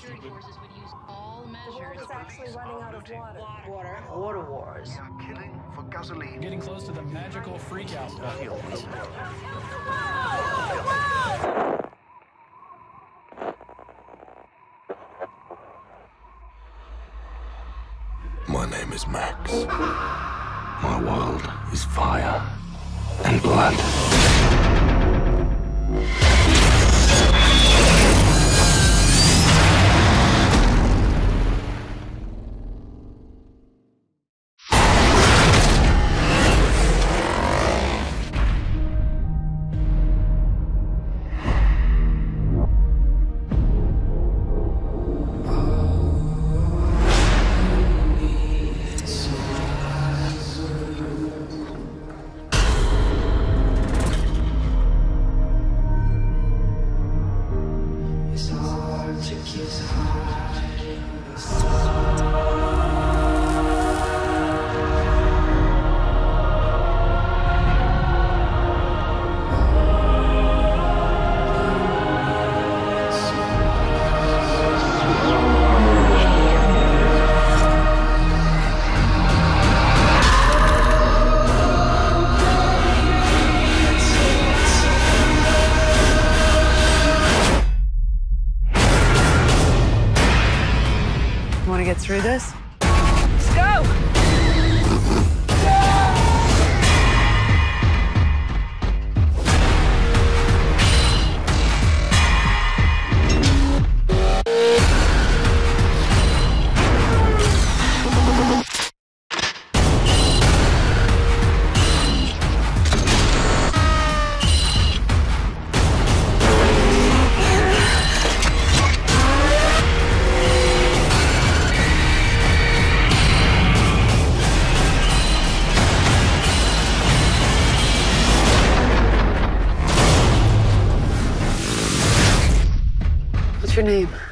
Security forces would use all measures. The world is actually running out of water. Water. Water wars. Killing for gasoline. Getting close to the magical freakout. Whoa! My name is Max. My world is fire and blood. is high. Want to get through this? What's your name?